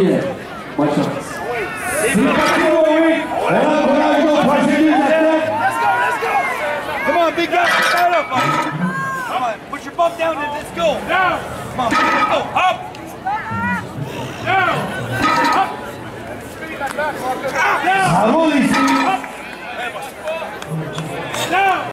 Watch out. Let's go, let's Come on, big guy, start up. Come on, put your bump down and let's go. Down. Come on, go, up. Down. Up Bravo les Down.